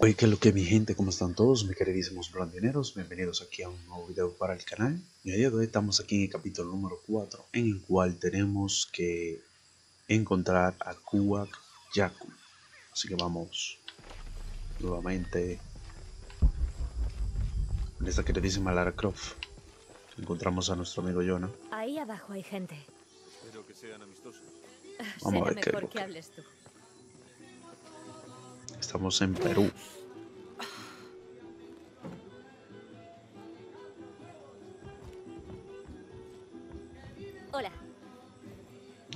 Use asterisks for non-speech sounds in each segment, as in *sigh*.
Oye, ¿qué es lo que mi gente? ¿Cómo están todos? Mis queridísimos blandineros, bienvenidos aquí a un nuevo video para el canal. Y hoy estamos aquí en el capítulo número 4, en el cual tenemos que encontrar a Kuwak Yaku. Así que vamos nuevamente en esta queridísima Lara Croft. Encontramos a nuestro amigo Jonah. Ahí abajo hay gente. Espero que sean amistosos. Vamos a Será ver qué es mejor que que- hables tú. Estamos en Perú. Hola.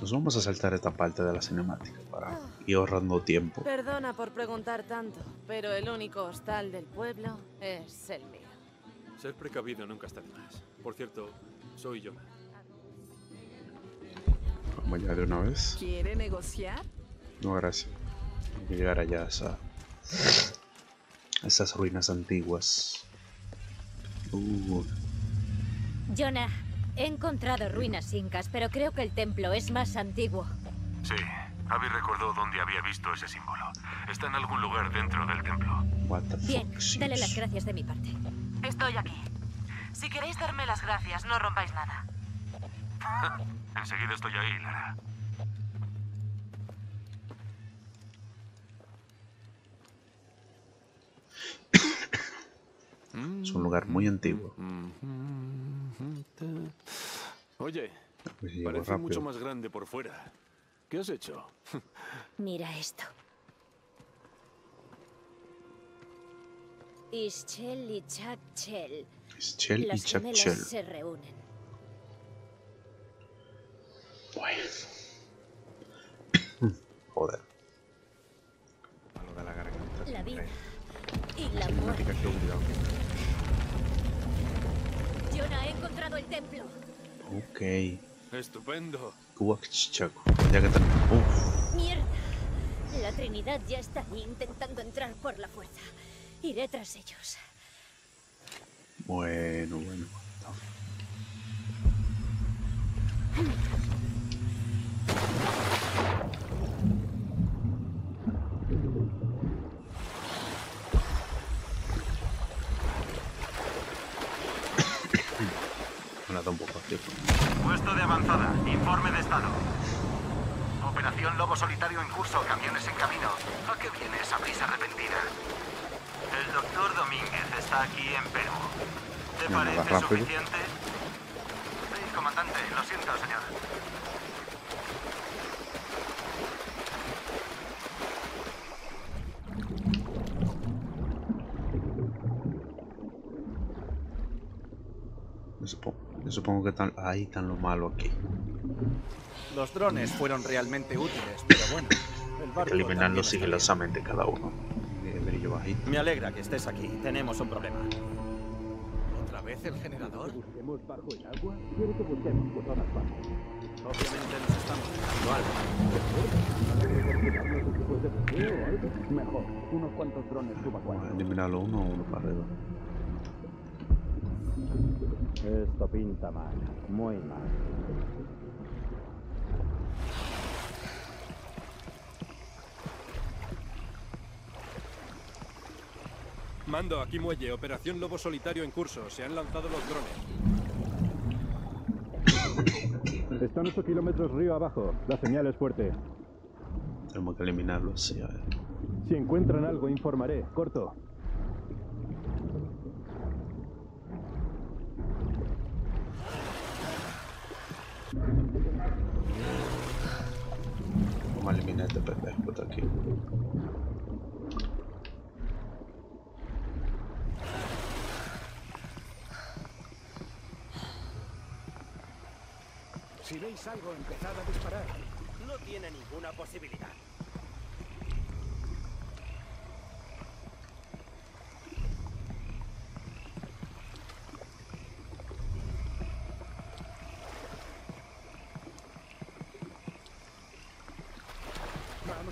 Nos vamos a saltar esta parte de la cinemática para ir ahorrando tiempo. Perdona por preguntar tanto, pero el único hostal del pueblo es el mío. Ser precavido nunca está de más. Por cierto, soy yo. Vamos ya de una vez. ¿Quiere negociar? No, gracias. Hay que llegar allá a, esa- a esas ruinas antiguas. Uh, Jonah, he encontrado ruinas incas, pero creo que el templo es más antiguo. Sí, Abby recordó dónde había visto ese símbolo. Está en algún lugar dentro del templo. what the Bien, fuck, dale las gracias de mi parte. Estoy aquí. Si queréis darme las gracias, no rompáis nada. *laughs* Enseguida estoy ahí, Lara. Es un lugar muy antiguo. Oye, Pues parece mucho más grande por fuera. ¿Qué has hecho? *laughs* Mira esto. Ischel y Chakchel. Es Chel y Chakchel. se reúnen. Bueno. *coughs* Joder. De la garganta. La vida y la muerte. He olvidado. Jonah, he encontrado el templo. Ok. Estupendo. Kuwakchaku. Ya que. Uf. ¡Mierda! La Trinidad ya está ahí intentando entrar por la fuerza. Iré tras ellos. Bueno, bueno. La da un poco así. Puesto de avanzada. Informe de estado. Operación Lobo Solitario en curso. Camiones en camino. ¿A qué viene esa prisa repentina? El doctor Domínguez está aquí en Perú. ¿Te parece suficiente? Sí, comandante. Lo siento, señor. Yo supongo, yo supongo que están, ahí están lo malo aquí. Los drones fueron realmente útiles, pero bueno. El eliminarlos sigilosamente cada uno. Bajito. Me alegra que estés aquí. Tenemos un problema. ¿Otra vez el generador? busquemos bajo el agua? Quiero que busquemos por todas partes. Obviamente nos estamos dejando algo. Mejor. Unos cuantos drones a subacuáticos. eliminarlo uno o uno para arriba. Esto pinta mal. Muy mal. Mando, aquí muelle. Operación Lobo Solitario en curso. Se han lanzado los drones. Están 8 kilómetros río abajo. La señal es fuerte. Tenemos que eliminarlos, sí, a ver. Si encuentran algo, informaré. Corto. Vamos a eliminar este pendejo está aquí. Si veis algo, empezad a disparar. No tiene ninguna posibilidad. Vamos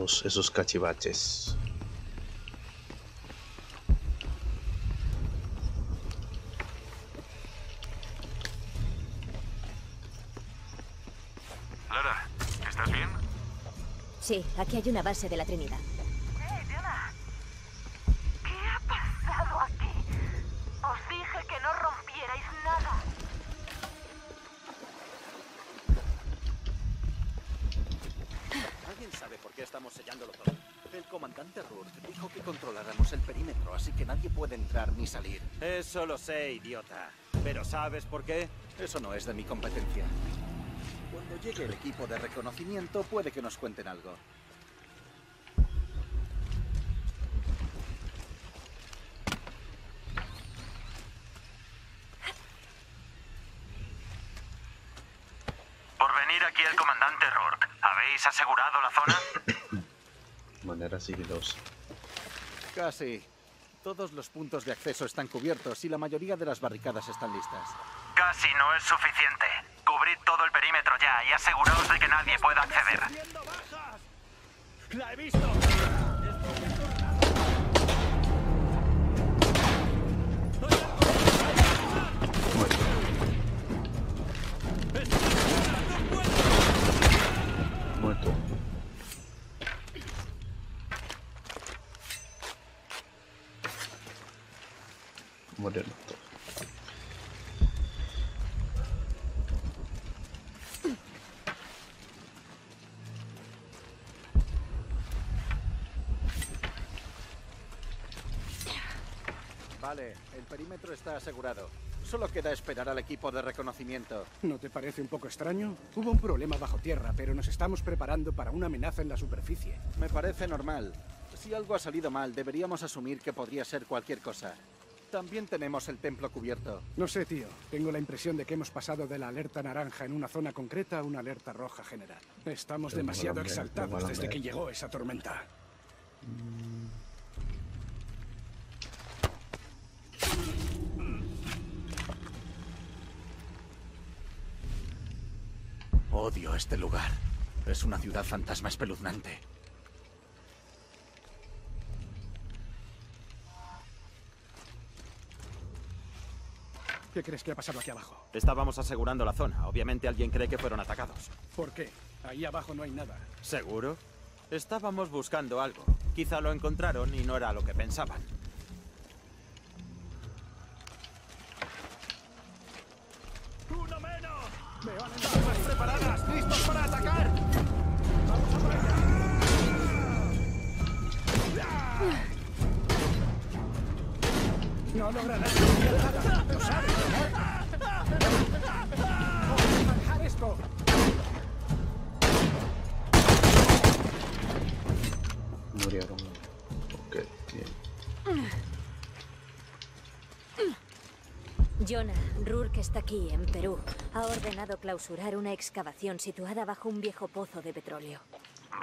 todos esos cachivaches. Lara, ¿estás bien? Sí, aquí hay una base de la Trinidad. ¿Qué ha pasado aquí? Os dije que no rompierais nada. ¿Alguien sabe por qué estamos sellándolo todo? El comandante Rourke dijo que controláramos el perímetro, así que nadie puede entrar ni salir. Eso lo sé, idiota. Pero ¿sabes por qué? Eso no es de mi competencia. Cuando llegue el equipo de reconocimiento, puede que nos cuenten algo. Por venir aquí el comandante Rourke. ¿Habéis asegurado la zona? *coughs* Manera sigilosa. Casi. Todos los puntos de acceso están cubiertos y la mayoría de las barricadas están listas. Casi no es suficiente. Cubrid todo el perímetro ya y aseguraos de que nadie pueda acceder. ¡La he visto! Perímetro está asegurado. Solo queda esperar al equipo de reconocimiento. ¿No te parece un poco extraño? Hubo un problema bajo tierra, pero nos estamos preparando para una amenaza en la superficie. Me parece normal. Si algo ha salido mal, deberíamos asumir que podría ser cualquier cosa. También tenemos el templo cubierto. No sé, tío. Tengo la impresión de que hemos pasado de la alerta naranja en una zona concreta a una alerta roja general. Estamos demasiado exaltados desde que llegó esa tormenta. Odio este lugar. Es una ciudad fantasma espeluznante. ¿Qué crees que ha pasado aquí abajo? Estábamos asegurando la zona. Obviamente alguien cree que fueron atacados. ¿Por qué? Ahí abajo no hay nada. ¿Seguro? Estábamos buscando algo. Quizá lo encontraron y no era lo que pensaban. ¡Uno menos! ¡Veo a armas preparadas! ¡Listos para atacar! Nada. ¡Lo sabes, ¿no? ¡Vamos a dejar esto! Murieron. Ok, bien. Jonah, Rourke está aquí, en Perú. Ha ordenado clausurar una excavación situada bajo un viejo pozo de petróleo.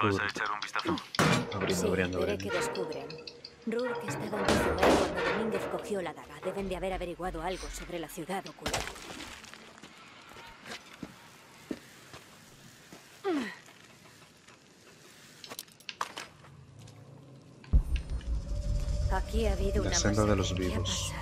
¿Vas a echar un vistazo? Abriendo, Sí, abriendo, veré abriendo. que descubren. Rourke estaba en Cozumel cuando Domínguez cogió la daga. Deben de haber averiguado algo sobre la ciudad oculta. Aquí ha habido La una senda de los masacre. ¿Qué ha vivos.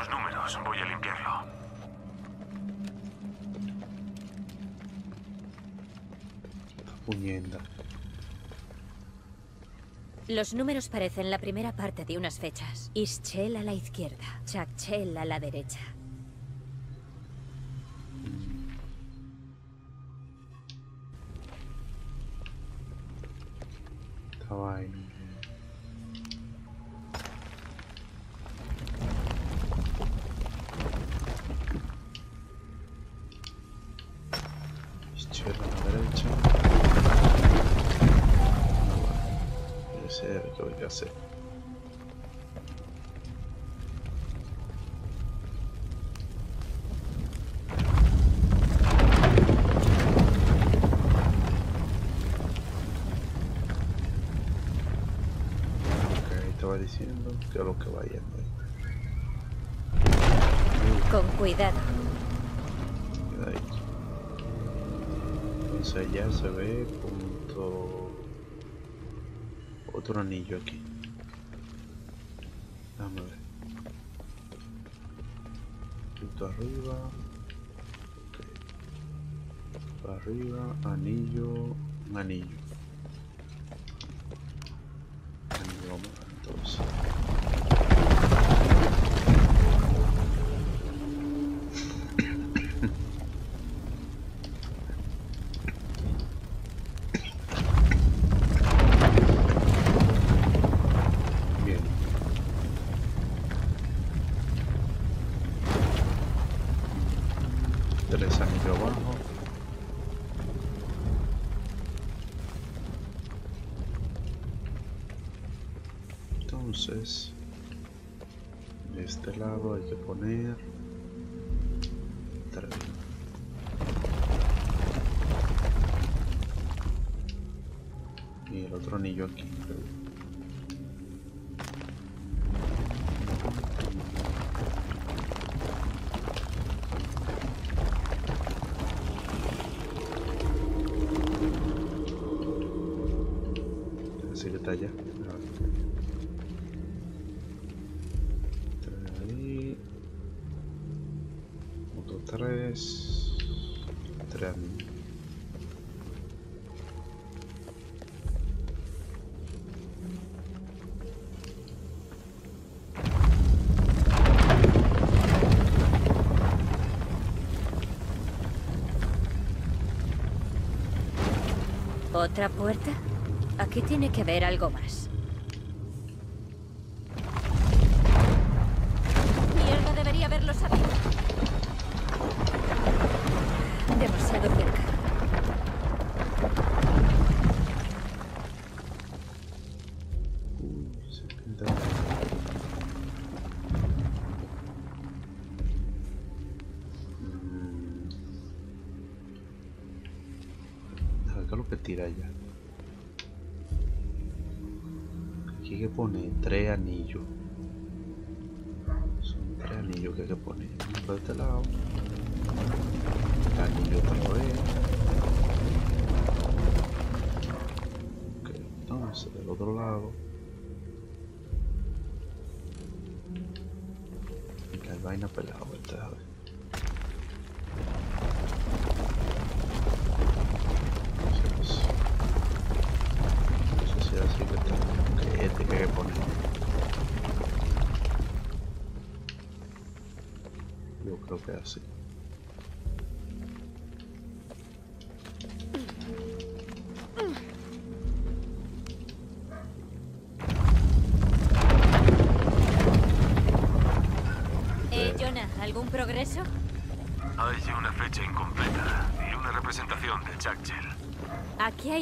Unos números, voy a limpiarlo. Puñenda. Los números parecen la primera parte de unas fechas. Ischel a la izquierda, Chakchel a la derecha. Estaba diciendo que es lo que vaya ahí. Con cuidado. Ahí. Entonces ya se ve punto otro anillo aquí. Déjame ver. Punto arriba. Ok. Para arriba, anillo, un anillo. Anillo, Entonces, de este lado hay que poner. Y el otro anillo aquí. 3 tren ¿Otra puerta? Aquí tiene que haber algo más. Uno por este lado. El anillo otra vez. Ok, entonces del otro lado. Que hay vaina pelada,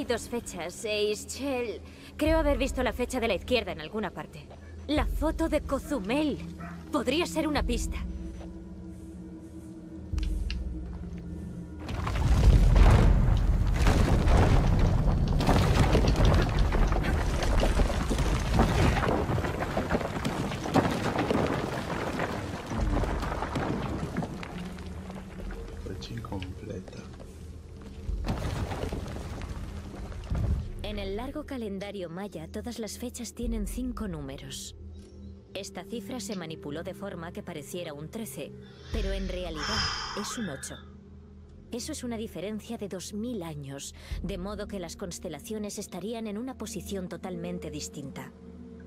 dos fechas. e Ischel. Creo haber visto la fecha de la izquierda en alguna parte. La foto de Cozumel. Podría ser una pista. Calendario maya, todas las fechas tienen cinco números. Esta cifra se manipuló de forma que pareciera un 13, pero en realidad es un 8. Eso es una diferencia de 2000 años, de modo que las constelaciones estarían en una posición totalmente distinta.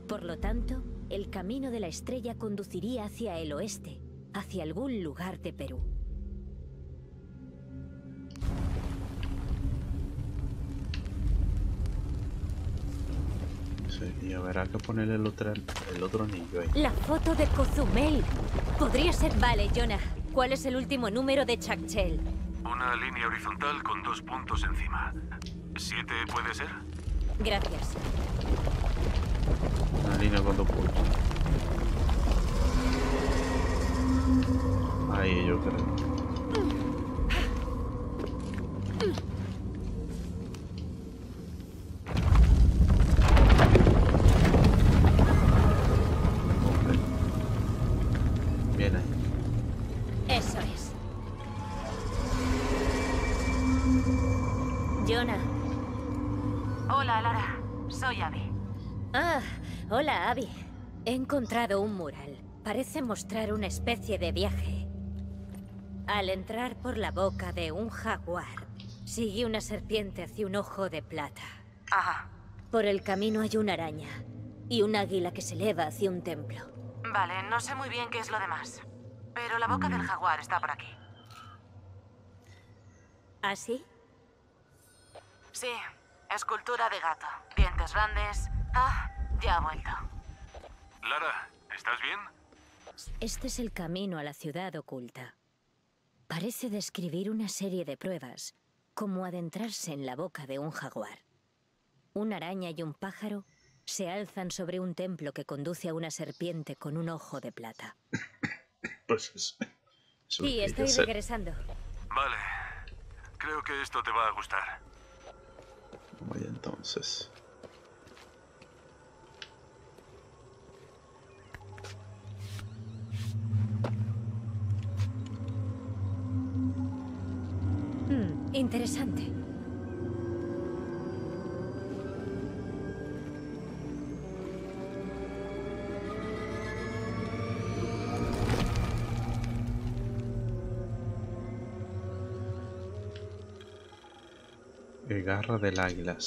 Por lo tanto, el camino de la estrella conduciría hacia el oeste, hacia algún lugar de Perú. Sí, y habrá que ponerle el otro, el otro anillo ahí. La foto de Cozumel. Podría ser... Vale, Jonah. ¿Cuál es el último número de Chakchel? Una línea horizontal con dos puntos encima. ¿Siete puede ser? Gracias. Una línea con dos puntos. Ahí yo creo. Encontrado un mural. Parece mostrar una especie de viaje. Al entrar por la boca de un jaguar, sigue una serpiente hacia un ojo de plata. Ajá. Por el camino hay una araña y un águila que se eleva hacia un templo. Vale, no sé muy bien qué es lo demás. Pero la boca del jaguar está por aquí. ¿Así? Sí, escultura de gato. Dientes grandes. Ah, ya ha vuelto. Lara, ¿estás bien? Este es el camino a la ciudad oculta. Parece describir una serie de pruebas, como adentrarse en la boca de un jaguar. Una araña y un pájaro se alzan sobre un templo que conduce a una serpiente con un ojo de plata. *laughs* Pues eso. eso Sí, estoy ser. regresando. Vale. Creo que esto te va a gustar. Vaya entonces. Interesante. Garra del águila.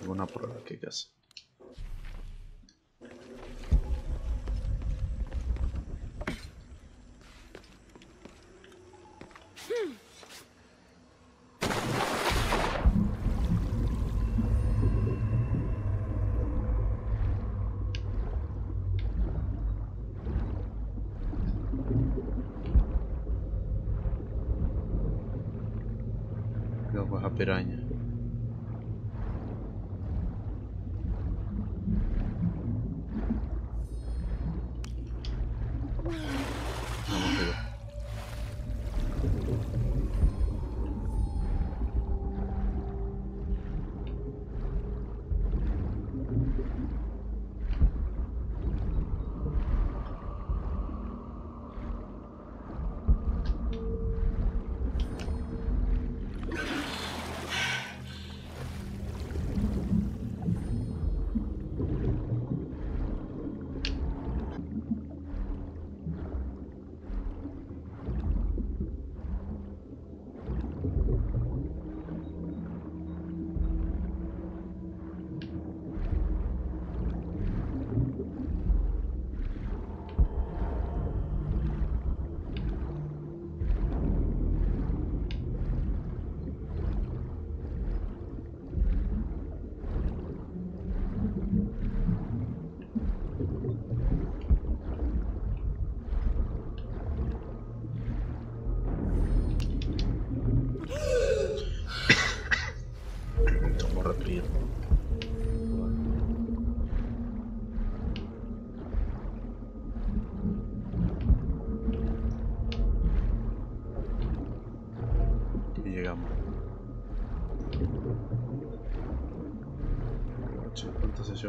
Tengo una prueba que hacer. Vamos a piraña.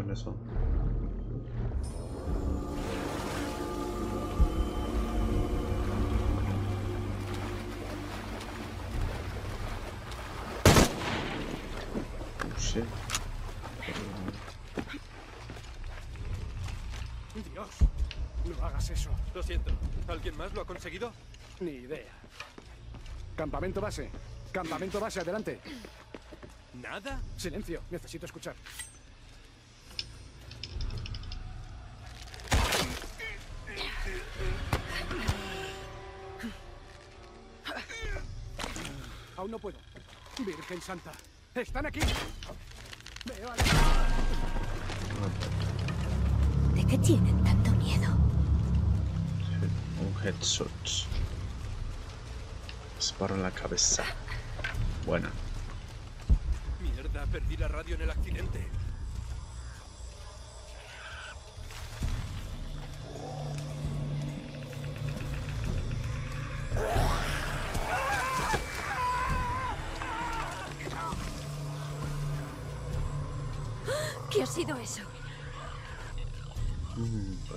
quiénes oh, Dios, no hagas eso. Lo siento. ¿Alguien más lo ha conseguido? Ni idea. Campamento base. Campamento base, adelante. ¿Nada? Silencio, necesito escuchar. Santa. ¡Están aquí! Veo a... ¿De qué tienen tanto miedo? Un headshot. Disparo en la cabeza. Buena. Mierda, perdí la radio en el accidente.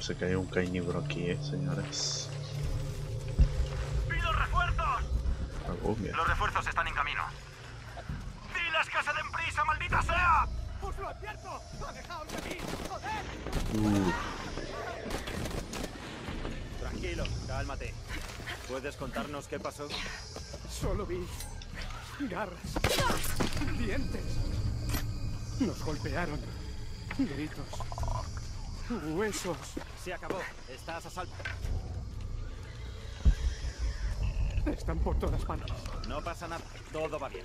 Parece que hay un cañibro aquí, eh, señores. ¡Pido refuerzos! Los refuerzos están en camino. ¡Diles que se den prisa, maldita sea! ¡Os lo advierto! ¡Alejaos de aquí! ¡Joder! Uh, Tranquilo, cálmate. ¿Puedes contarnos qué pasó? Solo vi garras, dientes. Nos golpearon. Gritos. Huesos. Se acabó. Estás a salvo. Están por todas partes. No pasa nada. Todo va bien.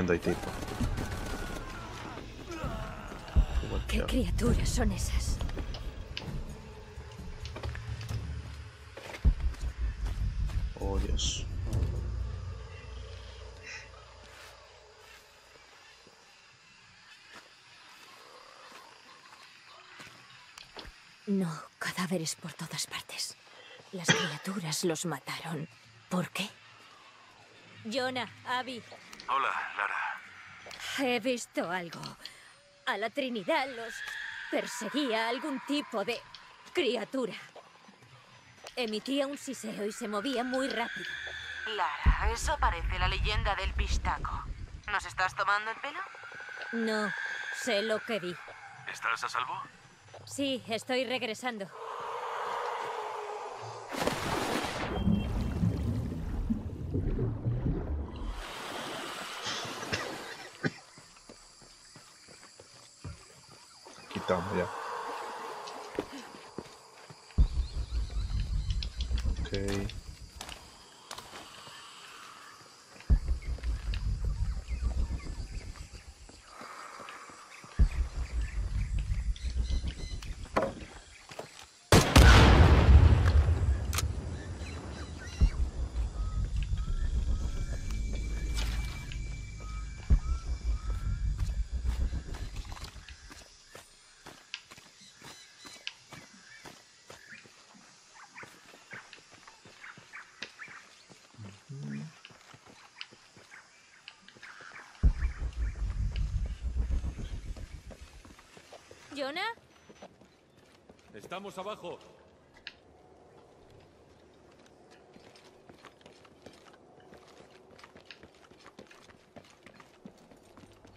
Comiendo tipo. ¿Qué criaturas son esas? Oh, Dios. No, cadáveres por todas partes. Las criaturas los mataron. ¿Por qué? Jonah, Abby, Hola, Lara. he visto algo. A la Trinidad los perseguía algún tipo de criatura. Emitía un siseo y se movía muy rápido. Lara, eso parece la leyenda del pistaco. ¿Nos estás tomando el pelo? No, sé lo que vi. ¿Estás a salvo? Sí, estoy regresando. Quitamos ya. Ok. ¿Jonah? Estamos abajo.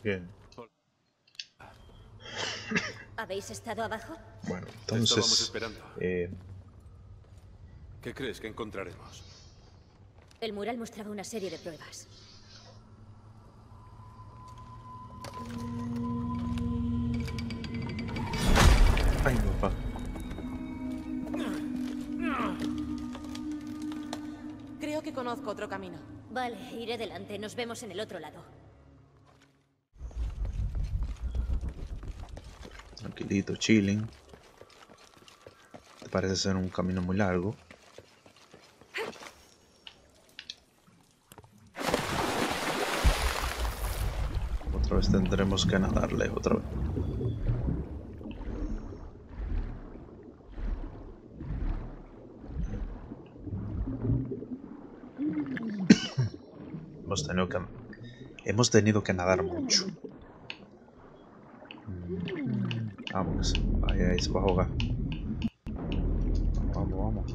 Bien. ¿Habéis estado abajo? Bueno, Estábamos entonces... esperando. eh, ¿Qué crees que encontraremos? El mural mostraba una serie de pruebas. Conozco otro camino. Vale, iré delante. Nos vemos en el otro lado. Tranquilito, chilling. Parece ser un camino muy largo. Otra vez tendremos que nadarle, otra vez. Hemos tenido que hemos tenido que nadar mucho. Vamos, ahí, se va a ahogar. Vamos, vamos.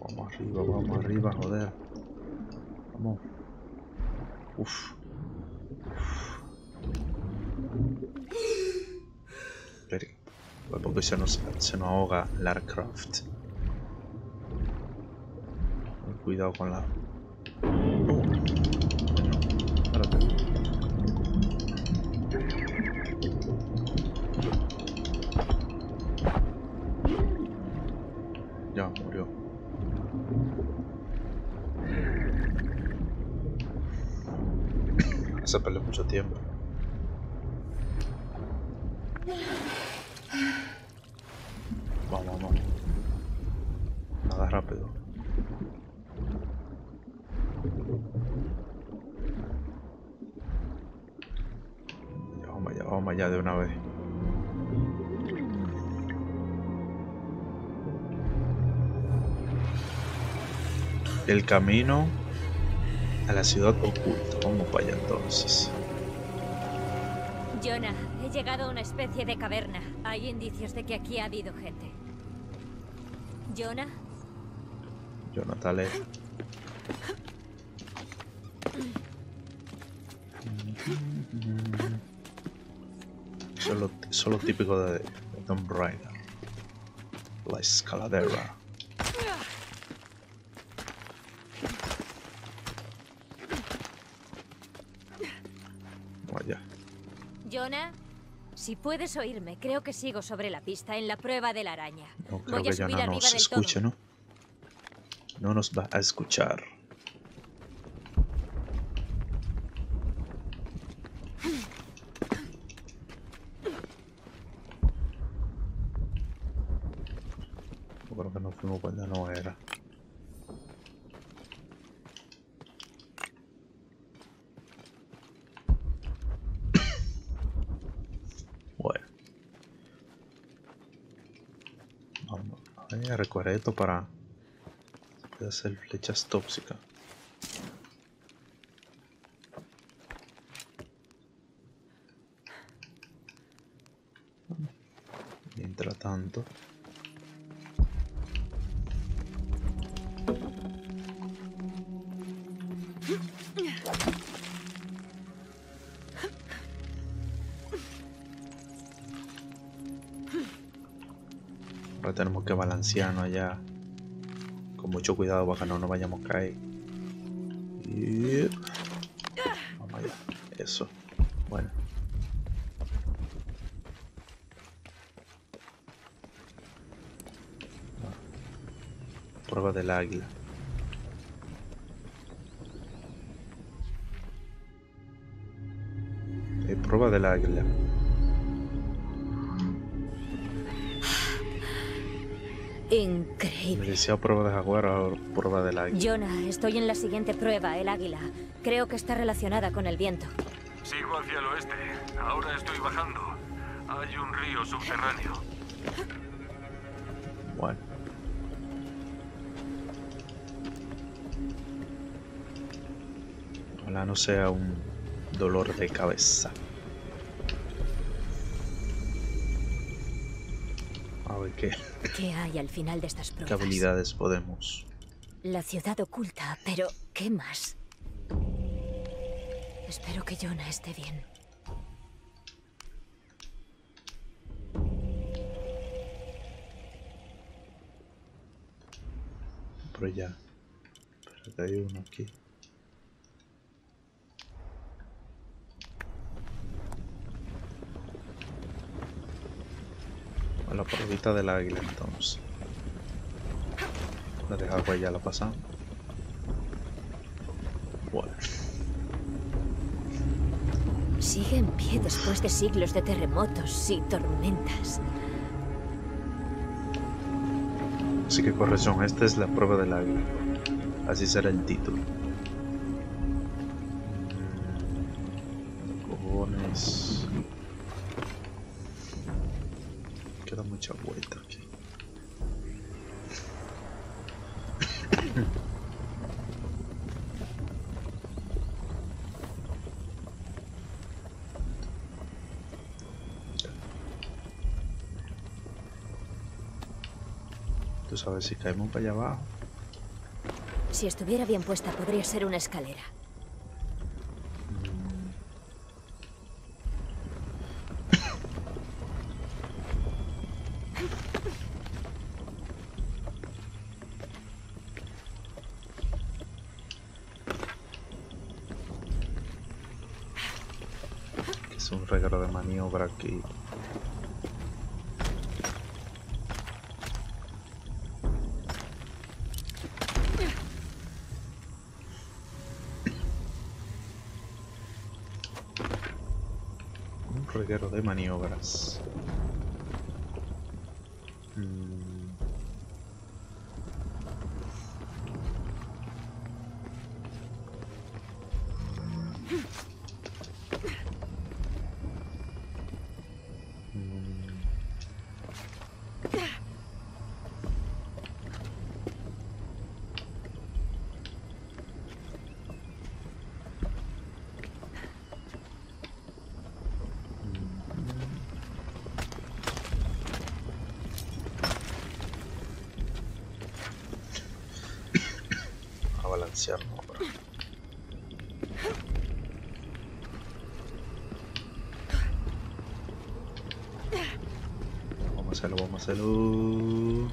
Vamos arriba, vamos arriba, joder. Vamos. Uf. Espera, pues porque se nos, se nos ahoga Larcraft. Cuidado con la... No. Espérate. Ya, murió. Se perdió mucho tiempo. El camino a la ciudad oculta. Vamos para allá entonces. Jonah, he llegado a una especie de caverna. Hay indicios de que aquí ha habido gente. Jonah. Eso es lo, eso es lo típico de, de Tomb Raider. La escaladera. Vaya. Jonah, si puedes oírme, creo que sigo sobre la pista en la prueba de la araña. No creo Voy a que arriba nos del escuche, todo. ¿no? No nos va a escuchar. Yo creo que nos fuimos cuando no era. Bueno. Vamos esto para hacer flechas tóxicas. Mientras tanto, balancearnos allá con mucho cuidado para que no nos vayamos a caer. Vamos allá. Eso. Bueno. Prueba del águila. Prueba del águila. Decía prueba de jaguar, ahora prueba del águila. Jonah, estoy en la siguiente prueba, el águila. Creo que está relacionada con el viento. Sigo hacia el oeste. Ahora estoy bajando. Hay un río subterráneo. Bueno. Ojalá no sea un dolor de cabeza. Qué, ¿Qué hay al final de estas qué pruebas? habilidades podemos. La ciudad oculta, pero ¿qué más? Espero que Jonah esté bien. Pero ya. Espérate, hay uno aquí. A la probita del águila entonces. La de agua ya la pasamos. Bueno. Sigue en pie después de siglos de terremotos y tormentas. Así que corrección, esta es la prueba del águila. Así será el título. Tú sabes si caemos para allá abajo. Si estuviera bien puesta, podría ser una escalera. Es un regalo de maniobra aquí. Un reguero de maniobras. Hacerlo,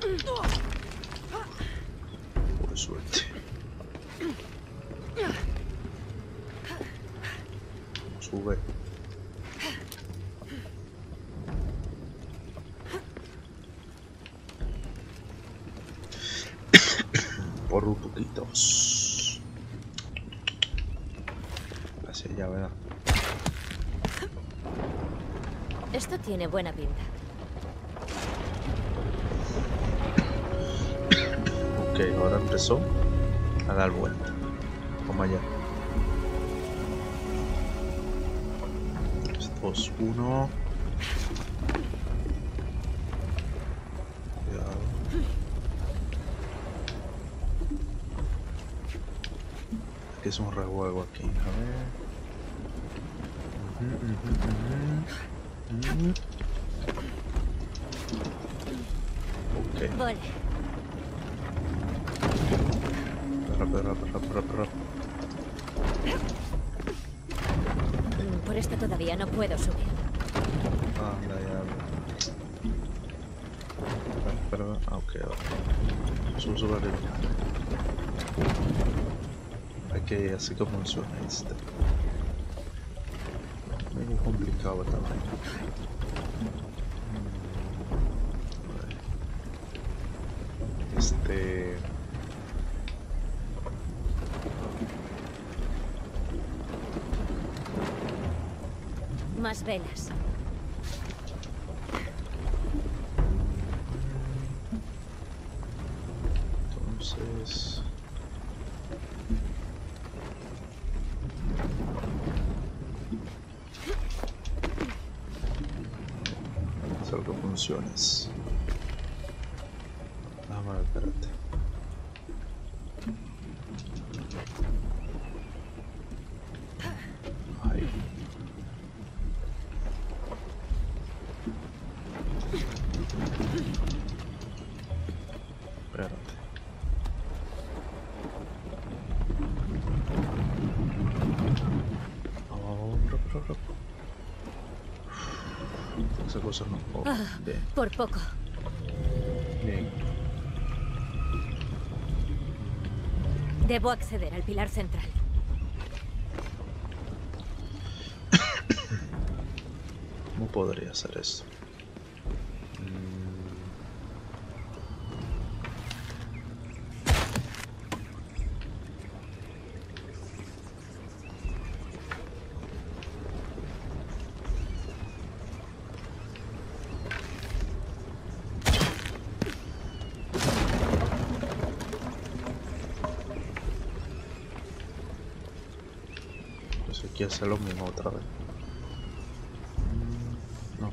vamos a hacerlo. Por suerte. Sube. Por poquito. Hacia allá, ¿verdad? Esto tiene buena pinta. Ok, ahora empezó a dar vuelta. Vamos allá. 3, 2, 1. Cuidado. Aquí es un rejuego aquí, a ver. Ok. Vale. Mm, Por esta todavía no puedo subir. Anda, ya. Espera, espera. Ah, ok. Sube, sube arriba. Que así como funciona este. Medio complicado también. Este. Más velas. Ah, por poco. bien. Debo acceder al pilar central. *coughs* ¿Cómo podría hacer esto? Pues aquí hace lo mismo otra vez. No.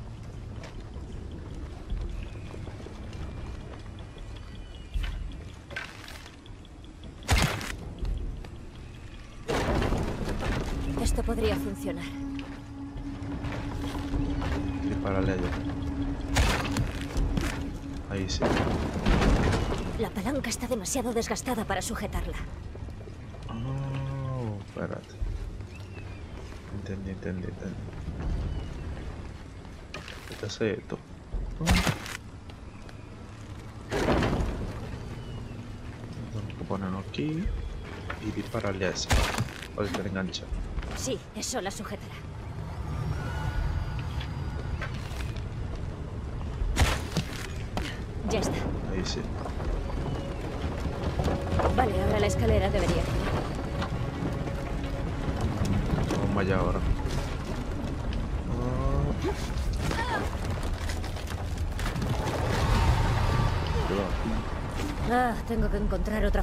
Esto podría funcionar. Disparale allá. Ahí sí. La palanca está demasiado desgastada para sujetarla. Oh, espérate. Entendí, entendí, entendí. ¿Qué hace esto? Tengo que aquí y dispararle a ese. Para que le enganche. Sí, eso la sujetará.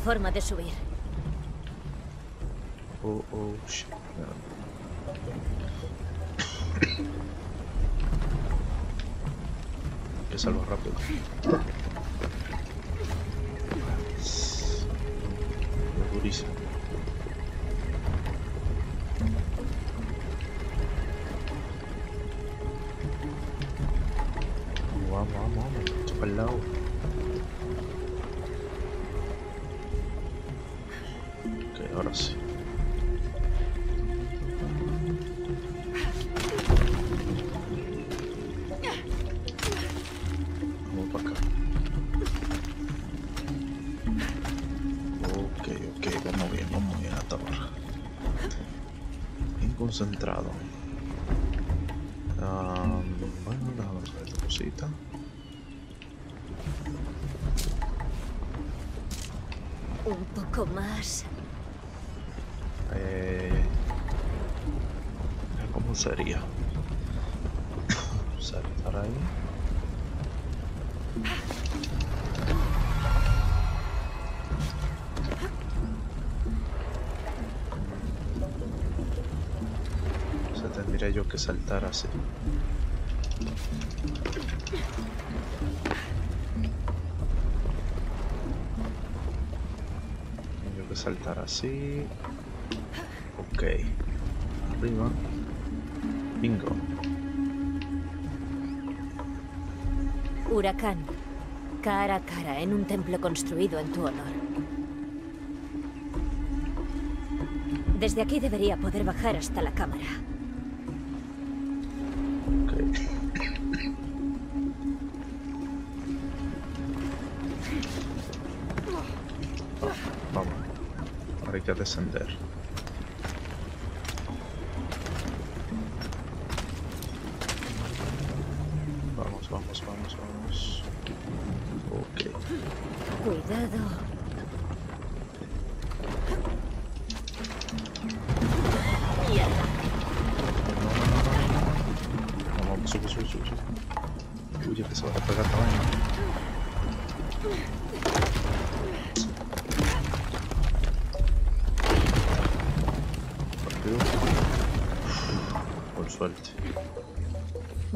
Forma de subir. Oh, oh, shit. Concentrado. Tendría yo que saltar así. Tengo que saltar así. Ok. Arriba. Bingo. Huracán. Cara a cara en un templo construido en tu honor. Desde aquí debería poder bajar hasta la cámara. Ahora hay que descender.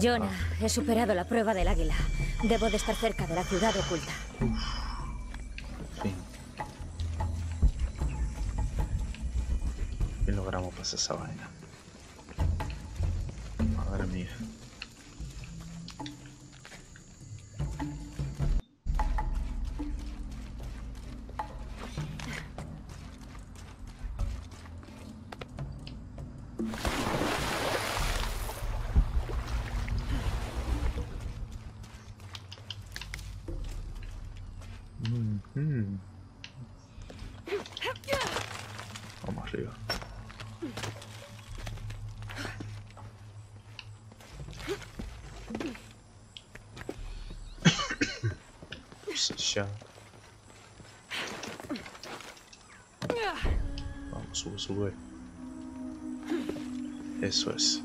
Jonah, he superado la prueba del águila. Debo de estar cerca de la ciudad oculta. fin. Y logramos pasar esa vaina. Sube. Eso es.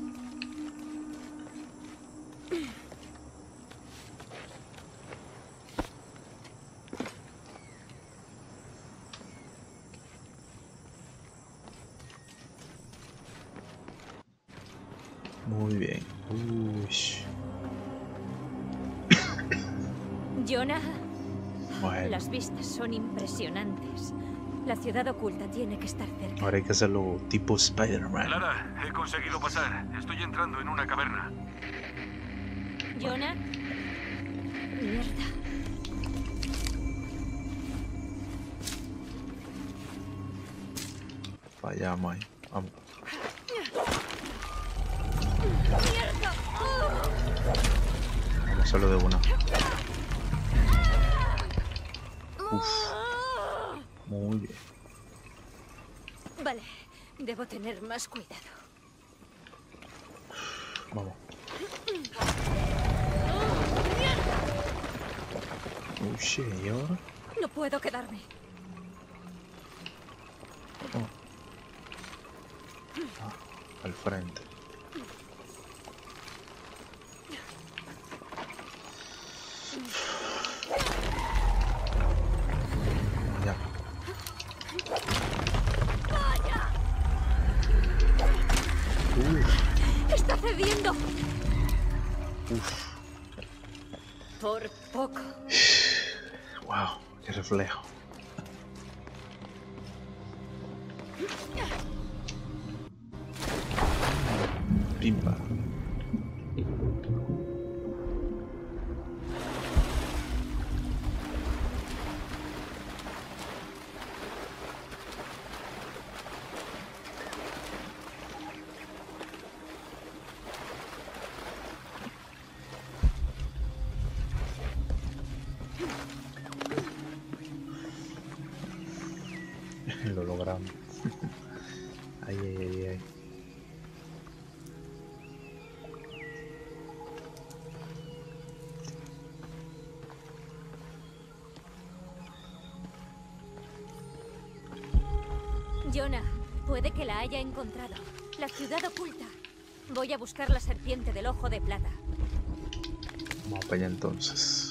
Muy bien. Uy. Jonah, Bueno, las vistas son impresionantes. La ciudad oculta tiene que estar cerca. ahora hay que hacerlo tipo Spider-Man. Clara, he conseguido pasar. Estoy entrando en una caverna. Jonah. Mierda. Fallamos ahí. Vamos. Mierda. Vamos a hacerlo de una. Uf. Muy bien. Vale, debo tener más cuidado. Vamos. Oh shit, ¿y ahora? No puedo quedarme. Al frente. Reflejo. Que la haya encontrado. La ciudad oculta. Voy a buscar la serpiente del ojo de plata. Vamos allá entonces.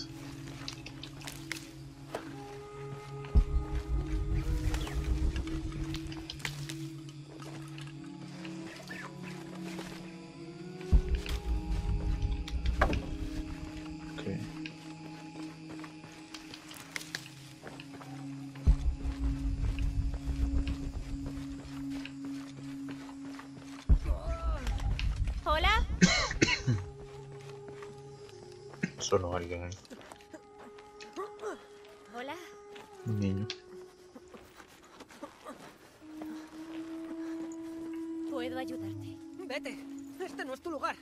Solo alguien ahí. ¿Hola? Un niño. ¿Puedo ayudarte? Vete. Este no es tu lugar.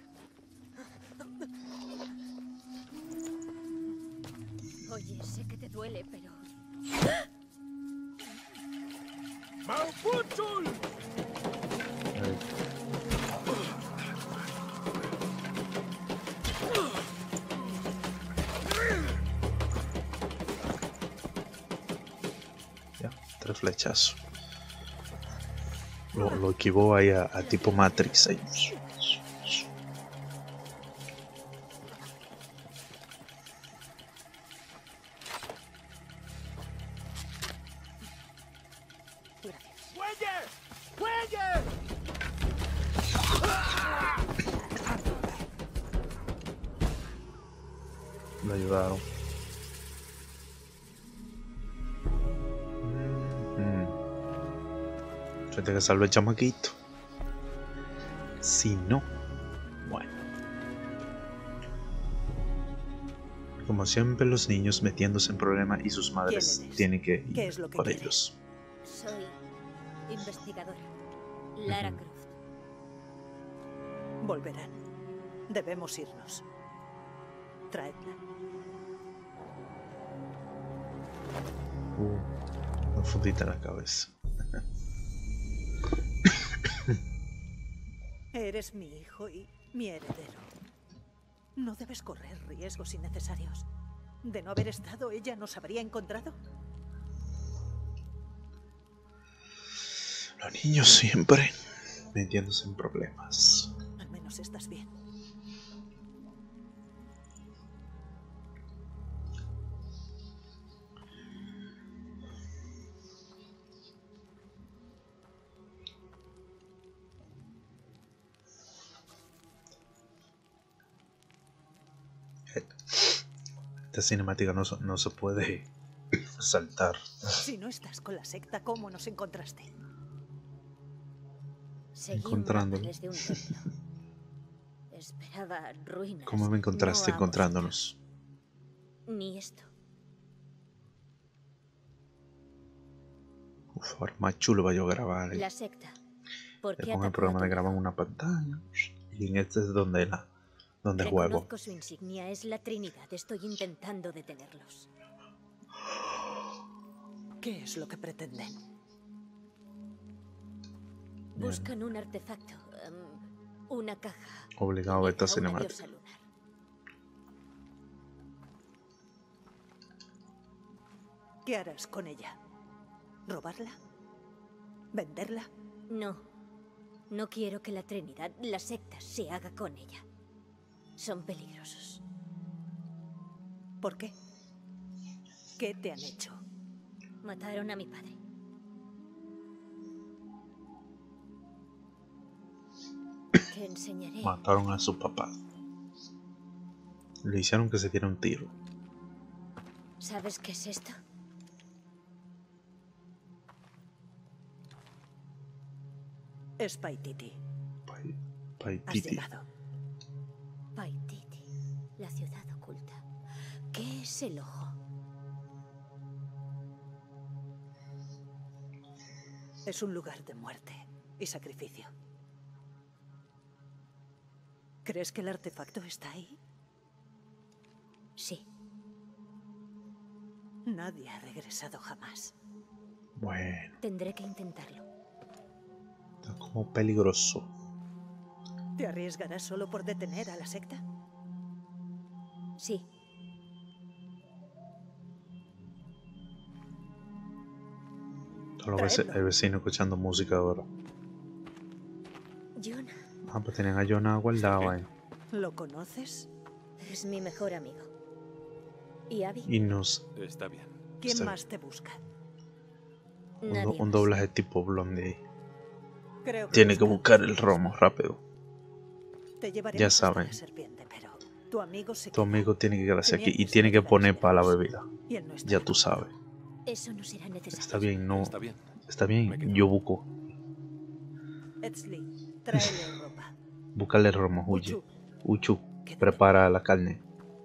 Oye, sé que te duele, pero... Ya, tres flechazos. Lo, lo equivocó ahí a, a tipo Matrix. Ahí. Que salve el chamaquito. Si no, bueno. Como siempre, los niños metiéndose en problemas y sus madres tienen que ir ¿Qué es lo que por ellos. Soy investigadora. Lara. Croft. Volverán. Debemos irnos. Traedla. Uh, una fundita en la cabeza. Eres mi hijo y mi heredero. No debes correr riesgos innecesarios. De no haber estado, ella nos habría encontrado. Los niños siempre metiéndose en problemas. Cinemática no, se- no se puede *laughs* saltar. Si no estás con la secta, ¿cómo nos encontraste? Encontrándolo. Esperaba ruinas. ¿Cómo me encontraste no encontrándonos? Ni esto. Uf, ahora más chulo va yo a grabar. ahí. La secta. ¿Por Le pongo el programa de grabar en una pantalla. Y en este es donde, la, donde juego. Reconozco su insignia, es la Trinidad. Estoy intentando detenerlos. ¿Qué es lo que pretenden? Buscan un artefacto, em, una caja. Obligado a esta cinemática. ¿Qué harás con ella? ¿Robarla? ¿Venderla? No. No quiero que la Trinidad, la secta, se haga con ella. Son peligrosos. ¿Por qué? ¿Qué te han hecho? Mataron a mi padre. Te enseñaré. Mataron a su papá. Le hicieron que se diera un tiro. ¿Sabes qué es esto? Es Paititi. Paititi. llegado. Paititi, la ciudad oculta. ¿Qué es el ojo? Es un lugar de muerte y sacrificio. ¿Crees que el artefacto está ahí? Sí. Nadie ha regresado jamás. Bueno, Tendré que intentarlo. está como peligroso. ¿Te arriesgarás solo por detener a la secta? Sí. Todos los veci- hay vecinos escuchando música ahora. John Ah, pues tienen a Jonah guardado ahí. ¿Lo conoces? es mi mejor amigo. ¿Y Abby? Y nos. Está bien. ¿Quién Está más te busca? Un, do- Nadie un doblaje tipo blondie ahí. Creo Tiene que buscar el romo rápido. Te Ya saben. la serpiente, pero tu amigo se Tu amigo tiene que quedarse aquí y tiene que poner para la bebida. no Ya tú sabes. Eso no será necesario. Está bien, no. Está bien. Está bien, yo ropa. *laughs* Búscale el romo, huye. Uchu, prepara la carne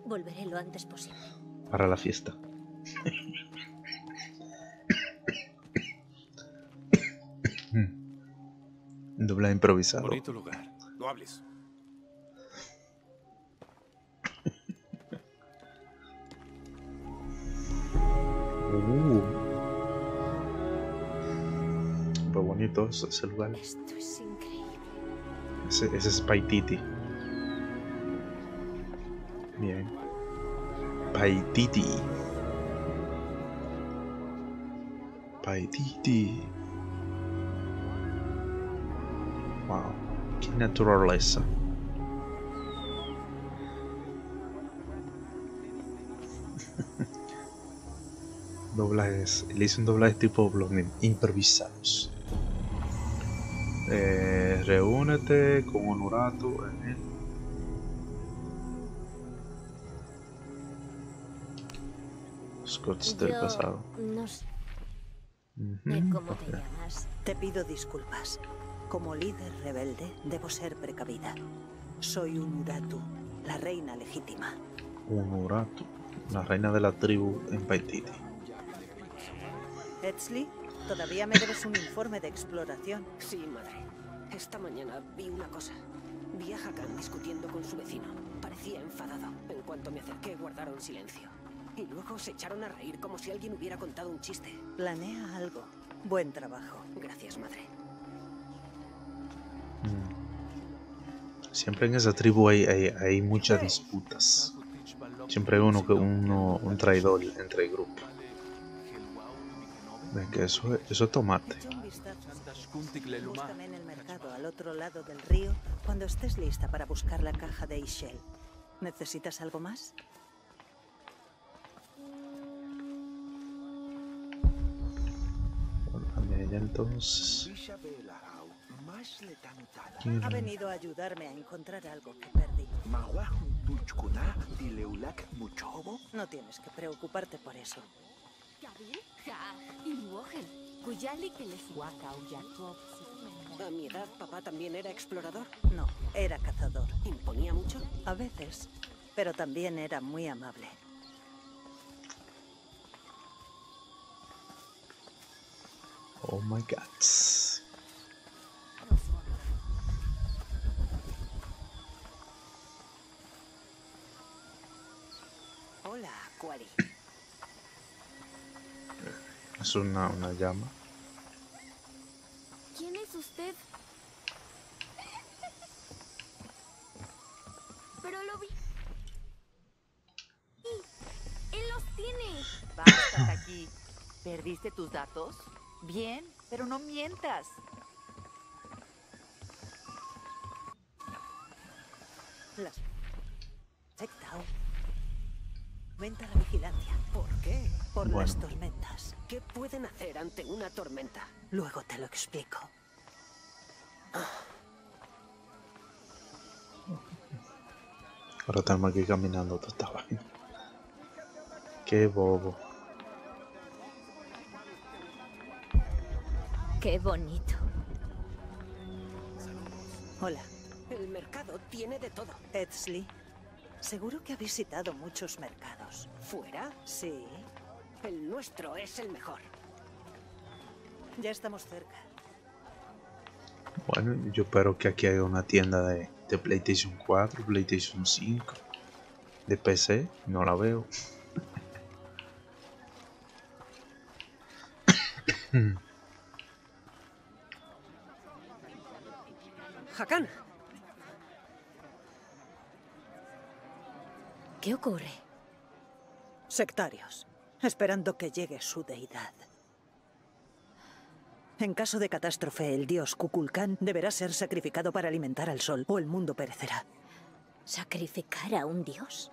Volveré lo antes posible. para la fiesta. *coughs* *coughs* Doblaje improvisado. Bonito lugar. No hables. Bonito ese, lugar. Esto es increíble. Ese, ese es Paititi. Bien. Paititi. Paititi. Wow. Qué naturaleza. *laughs* Doblajes. Le hice un doblaje tipo blondie. Improvisados. Eh, reúnete con Honorato en el Scotts del Yo pasado. No sé cómo te llamas. Te pido disculpas. Como líder rebelde, debo ser precavida. Soy un Uratu, la reina legítima. Honorato, la reina de la tribu en Paititi. Etzli, todavía me debes un informe de exploración. Sí, madre. Esta mañana vi una cosa. Vi a Hakan discutiendo con su vecino. Parecía enfadado. En cuanto me acerqué, guardaron silencio. Y luego se echaron a reír como si alguien hubiera contado un chiste. Planea algo. Buen trabajo. Gracias, madre. Siempre en esa tribu hay, hay, hay muchas disputas. Siempre hay uno que uno, un traidor entre el grupo. Ven que eso, es- eso es tomate. Búscame en el mercado al otro lado del río cuando estés lista para buscar la caja de Ishel. ¿Necesitas algo más? Dame ella entonces. Ha venido a ayudarme a encontrar algo que perdí. No tienes que preocuparte por eso. A mi edad, papá también era explorador. No, era cazador. ¿Imponía mucho? A veces, pero también era muy amable. Oh my god. Hola, Quali. Es una, una llama. ¿Quién es usted? Pero lo vi. ¡Y! ¡Él los tiene! Basta, aquí. ¿Perdiste tus datos? Bien, pero no mientas. Pueden hacer ante una tormenta? Luego te lo explico. Ahora estamos aquí caminando toda esta vaina. Qué bobo. Qué bonito. Hola. El mercado tiene de todo. Edsley. Seguro que ha visitado muchos mercados. ¿Fuera? Sí. El nuestro es el mejor. Ya estamos cerca. Bueno, yo espero que aquí haya una tienda de, de PlayStation 4, PlayStation 5, de PC. No la veo. *coughs* Hakan, ¿Qué ocurre? Sectarios. Esperando que llegue su deidad. En caso de catástrofe, el dios Kukulkan deberá ser sacrificado para alimentar al sol o el mundo perecerá. ¿Sacrificar a un dios?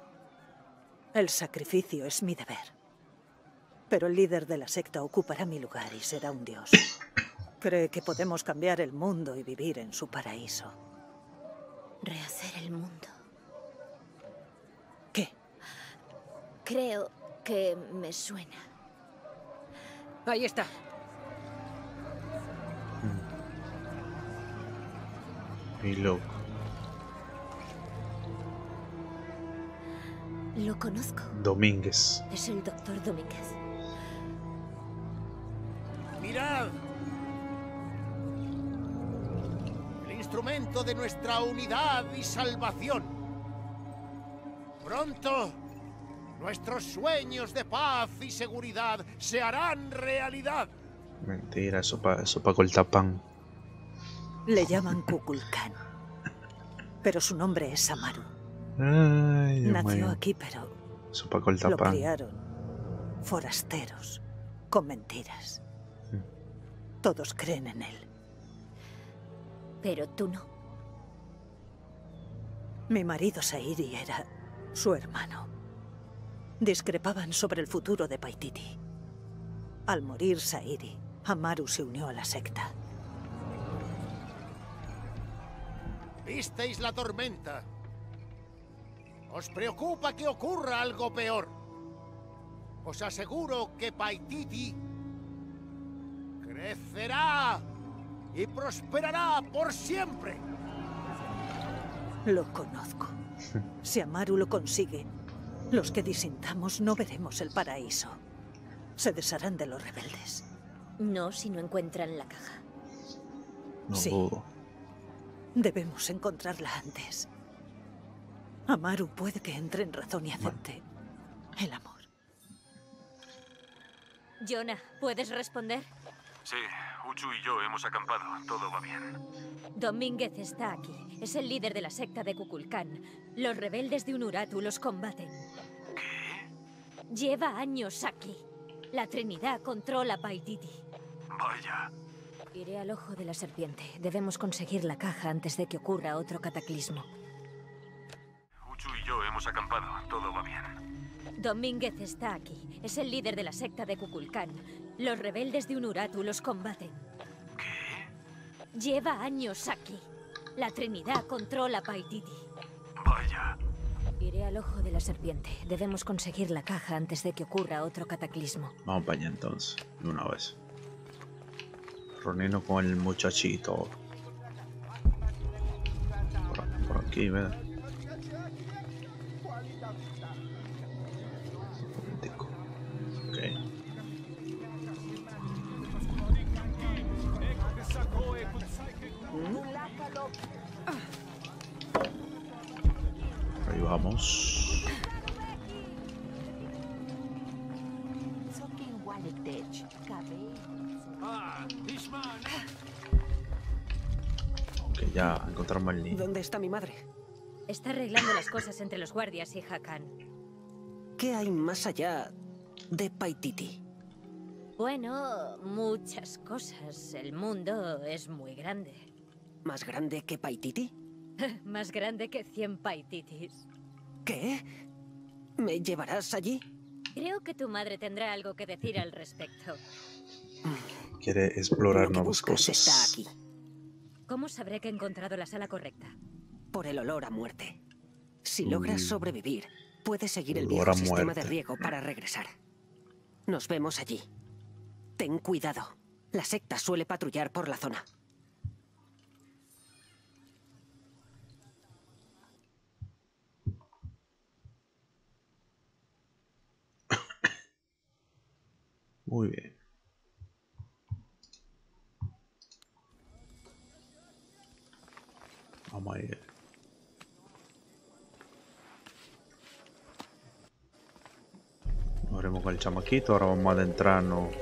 El sacrificio es mi deber. Pero el líder de la secta ocupará mi lugar y será un dios. Cree que podemos cambiar el mundo y vivir en su paraíso. Rehacer el mundo. ¿Qué? Creo que me suena. ahí está. Loco. Lo conozco. Domínguez. Es el doctor Domínguez. ¡Mirad! El instrumento de nuestra unidad y salvación. Pronto, nuestros sueños de paz y seguridad se harán realidad. Mentira, eso para eso pa. Le llaman Kukulkan. Pero su nombre es Amaru. Ay, Nació mío. aquí, pero cortar lo criaron forasteros, con mentiras. Todos creen en él. Pero tú no. Mi marido Sairi era su hermano. Discrepaban sobre el futuro de Paititi. Al morir Sairi, Amaru se unió a la secta. Visteis la tormenta. ¿Os preocupa que ocurra algo peor? Os aseguro que Paititi crecerá y prosperará por siempre. Lo conozco. Si Amaru lo consigue, los que disintamos no veremos el paraíso. Se desharán de los rebeldes. No si no encuentran la caja. No Sí. Debemos encontrarla antes. Amaru puede que entre en razón y acepte el amor. Jonah, ¿puedes responder? Sí, Uchu y yo hemos acampado. Todo va bien. Domínguez está aquí. Es el líder de la secta de Kukulkan. Los rebeldes de Unuratu los combaten. ¿Qué? Lleva años aquí. La Trinidad controla Paititi. Vaya. Iré al ojo de la serpiente. Debemos conseguir la caja antes de que ocurra otro cataclismo. Uchu y yo hemos acampado. Todo va bien. Domínguez está aquí. Es el líder de la secta de Kukulkan. Los rebeldes de Unuratu los combaten. ¿Qué? Lleva años aquí. La Trinidad controla Paititi. Vaya. Iré al ojo de la serpiente. Debemos conseguir la caja antes de que ocurra otro cataclismo. Vamos para allá entonces, de una vez. Reunirnos con el muchachito. Por, por aquí, ¿verdad? Ahí vamos. Ya encontramos el niño. ¿Dónde está mi madre? Está arreglando las cosas entre los guardias y Hakan. ¿Qué hay más allá de Paititi? Bueno, muchas cosas. El mundo es muy grande. ¿Más grande que Paititi? *laughs* Más grande que 100 Paititis. ¿Qué? ¿Me llevarás allí? Creo que tu madre tendrá algo que decir al respecto. Quiere explorar nuevas cosas. está aquí, ¿Cómo sabré que he encontrado la sala correcta? por el olor a muerte. Si logras Mm. sobrevivir, puedes seguir el viejo sistema de riego para regresar. Nos vemos allí. Ten cuidado. La secta suele patrullar por la zona. Muy bien. Vamos a ir. Nos veremos con el chamaquito. Ahora vamos a adentrarnos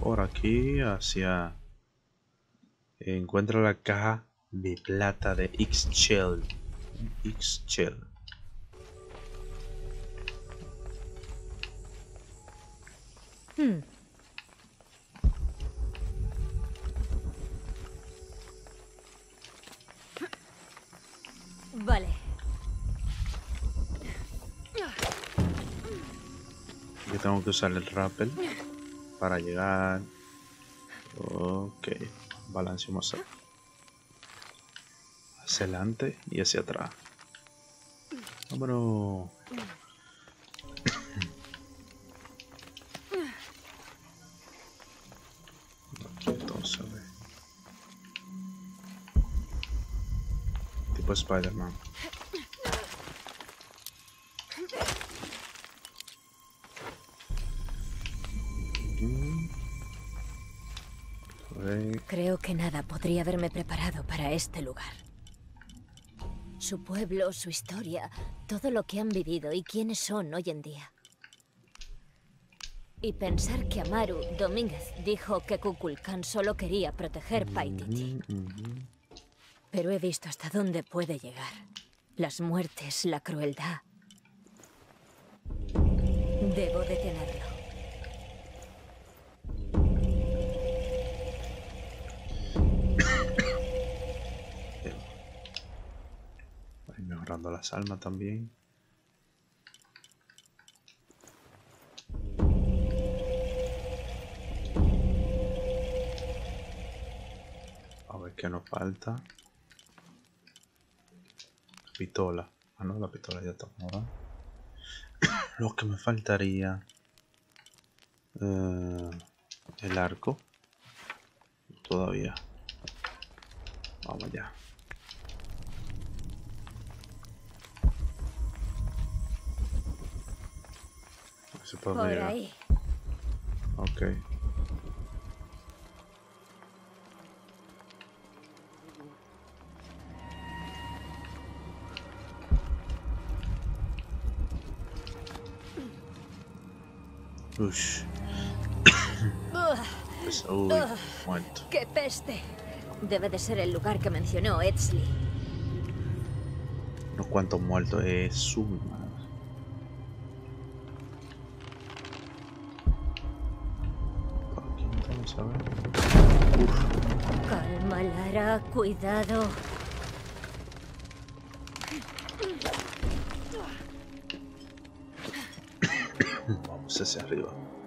por aquí hacia. Encuentra la caja de plata de X-Shell. X-Shell. Hmm. Vale. Yo tengo que usar el rappel para llegar. Ok, balanceamos hacia hacia adelante y hacia atrás. Vámonos. Tipo Spider-Man. Mm. Creo que nada podría haberme preparado para este lugar. Su pueblo, su historia, todo lo que han vivido y quiénes son hoy en día. Y pensar que Amaru Domínguez dijo que Kukulkan solo quería proteger Paititi. Pero he visto hasta dónde puede llegar. Las muertes, la crueldad. Debo detenerlo. *coughs* Mejorando las almas también. A ver qué nos falta. Pistola. Ah, no, la pistola ya está ahora. *coughs* Lo que me faltaría. eh, el arco. Todavía. Vamos allá. Podemos Por llegar. ahí. Ok. Ush. *coughs* Pues, uy. ¡Qué peste! Debe de ser el lugar que mencionó Edsley. Unos cuantos muertos. Es su madre. Por aquí vamos a ver. Calma, Lara, cuidado. Hacia arriba.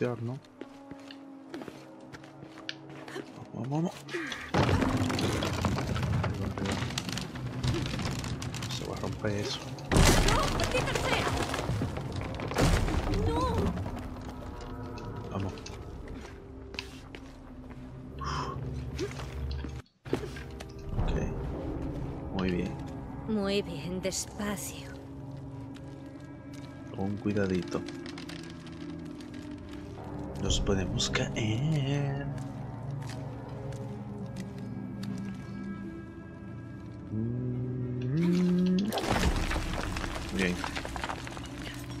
¿No? Vamos, vamos. Se va a romper eso. Vamos. Ok. Muy bien. Muy bien, despacio. Con cuidadito. Nos podemos caer. Mm. Bien,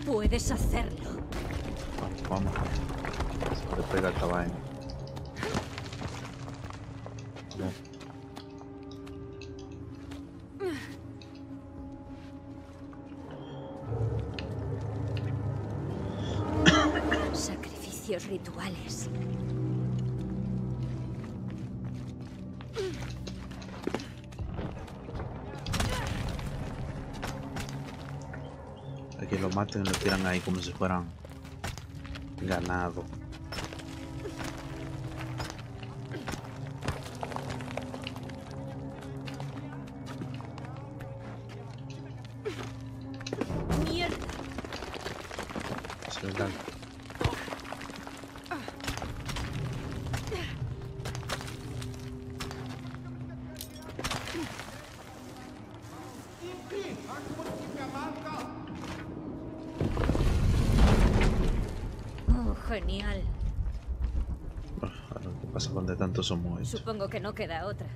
Puedes hacerlo. vamos, vamos. Se le pega esta vaina. A que lo maten y lo tiran ahí como si fueran ganado. Supongo que no queda otra.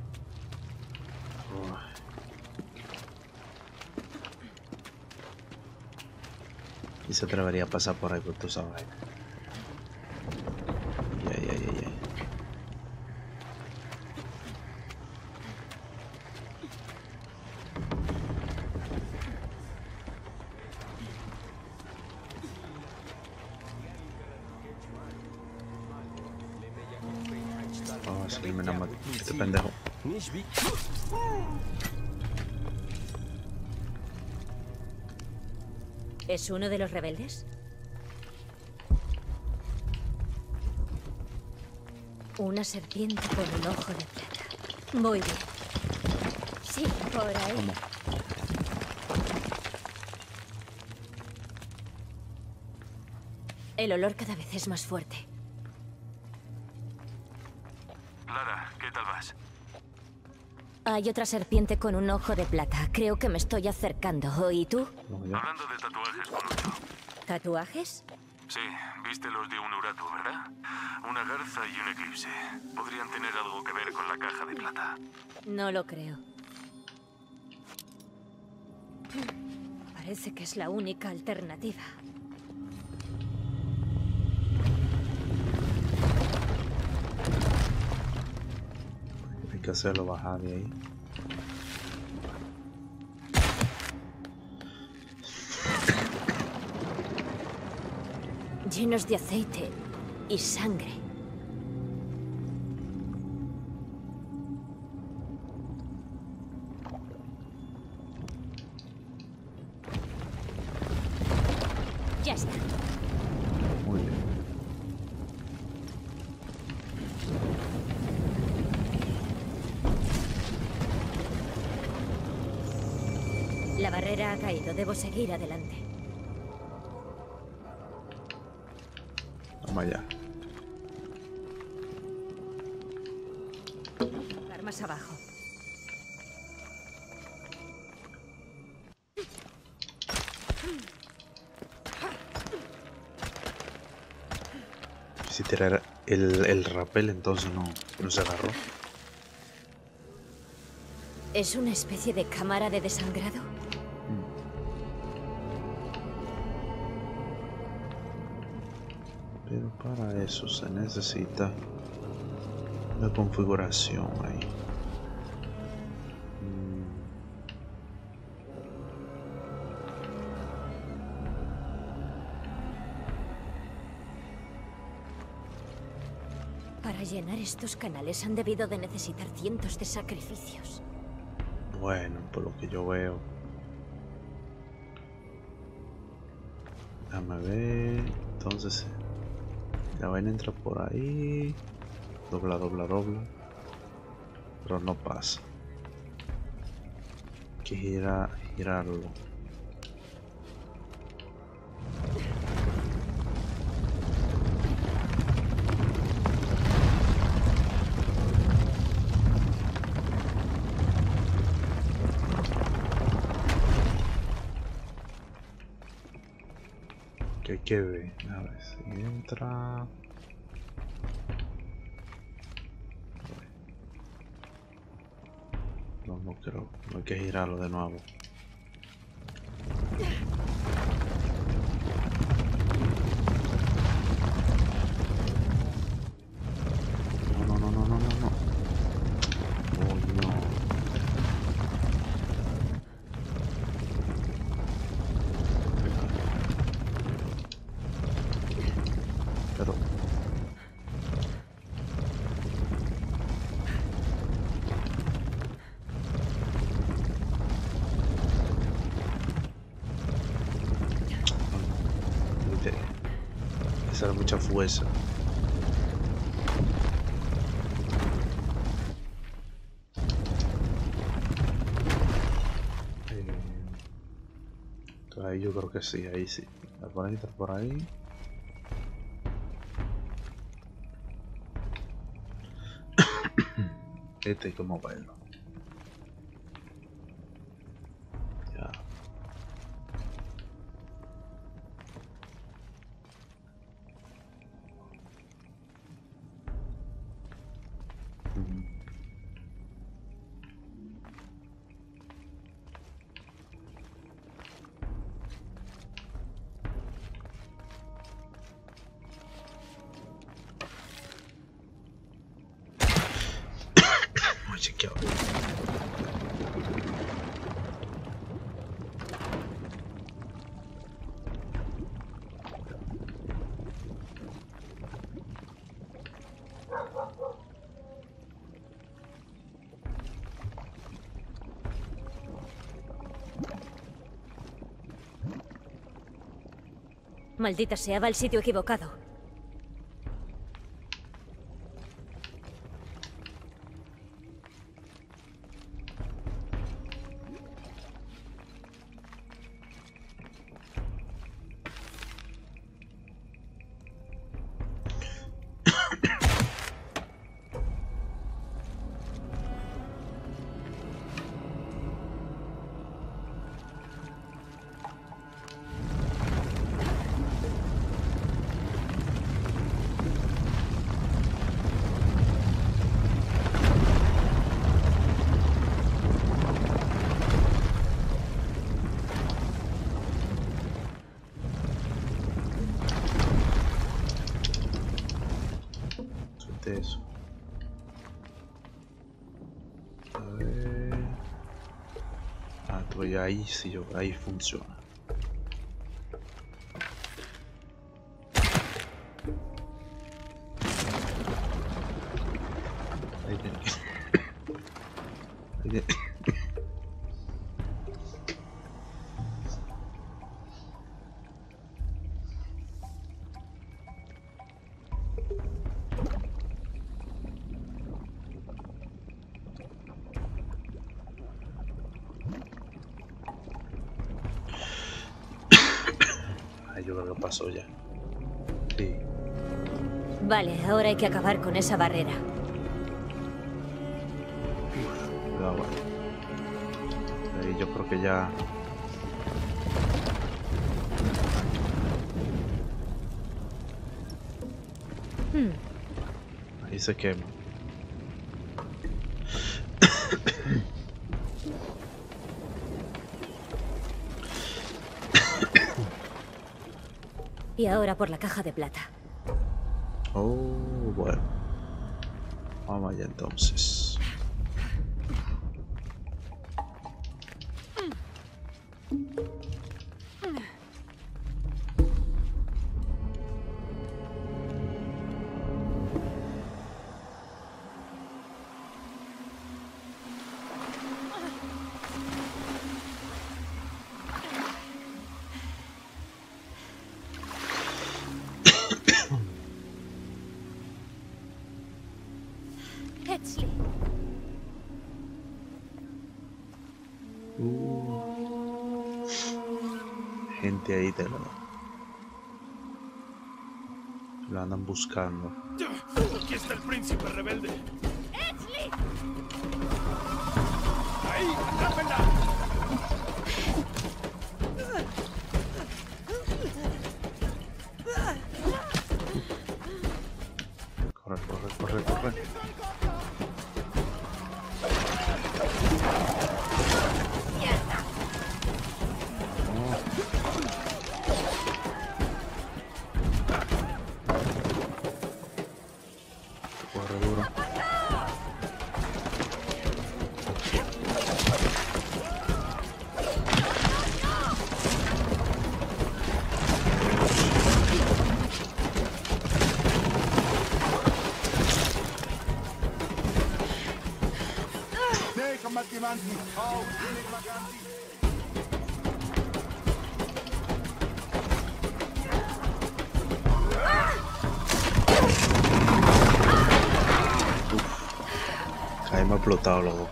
Y se atrevería a pasar por ahí por toda esa ¿Es uno de los rebeldes? Una serpiente con un ojo de plata. Muy bien. Sí, por ahí. El olor cada vez es más fuerte. Hay otra serpiente con un ojo de plata. Creo que me estoy acercando. ¿Y tú? Hablando de tatuajes ocho. ¿Tatuajes? Sí, viste los de un Uratu, ¿verdad? Una garza y un eclipse. Podrían tener algo que ver con la caja de plata. No lo creo. Parece que es la única alternativa. Que hacerlo bajar de ahí. Llenos de aceite y sangre. Debo seguir adelante. Vamos allá. Armas abajo. Si tirar el, el rappel entonces no, no se agarró. ¿Es una especie de cámara de desangrado? Eso se necesita una configuración ahí. Mm. Para llenar estos canales han debido de necesitar cientos de sacrificios. Bueno, por lo que yo veo. Déjame ver. Entonces, la vaina entra por ahí. Dobla, dobla, dobla. Pero no pasa. Hay que girar, girarlo. No, no creo. No hay que girarlo de nuevo. Mucha fuerza. Eh, Ahí yo creo que sí, ahí sí. Por ahí, por *coughs* ahí. Este hay que moverlo. Maldita sea, va al sitio equivocado. Ahí sí, yo, ahí funciona. *coughs* pasó ya. Sí. Vale, ahora hay que acabar con esa barrera. Cuidado, vale. Ahí yo creo que ya... Hmm. Ahí se quema. Y ahora por la caja de plata. Oh, bueno. Vamos allá entonces. Buscando. Dei combattimenti! Oh, i vaganti! Caemos explotado los dos.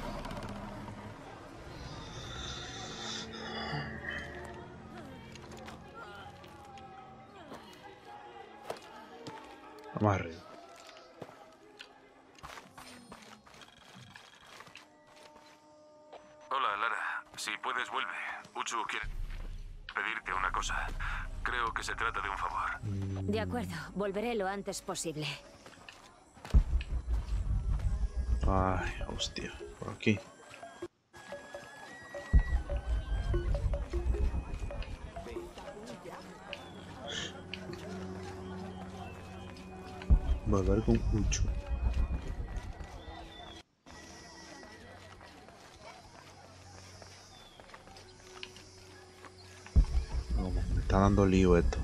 Vamos arriba. Volveré lo antes posible. Ay, hostia. Por aquí. Volver con Uchu. No, me está dando lío esto.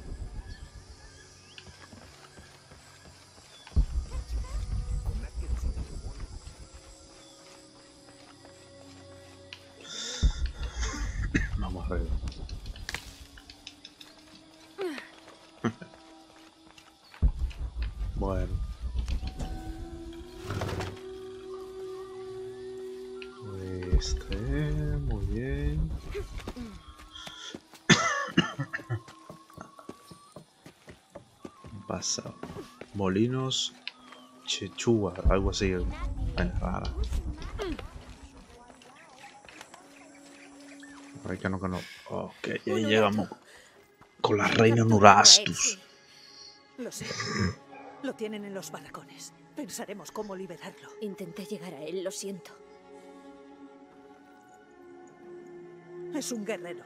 Molinos Chechua, algo así. Rara. Ay, que no, que no. Ok, y ahí llegamos. Con la reina Nurastus. Lo sé. Lo tienen en los barracones. Pensaremos cómo liberarlo. Intenté llegar a él, lo siento. Es un guerrero.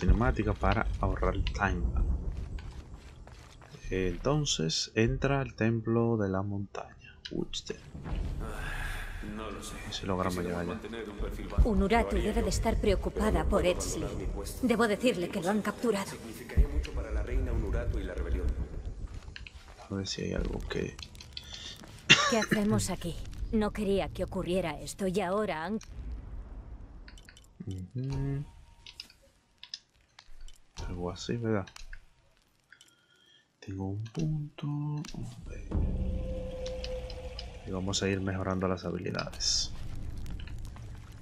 Cinemática para ahorrar el time. Entonces entra al templo de la montaña. Woodstead. No lo sé. Si logramos llegar allá. Unuratu debe de estar preocupada por Edsley. Debo decirle que lo han capturado. Significaría mucho para la reina Unuratu y la rebelión. A ver si hay algo que. ¿Qué hacemos aquí? No quería que ocurriera esto y ahora han... Ujú. Algo así, ¿verdad? Tengo un punto. Y vamos a ir mejorando las habilidades.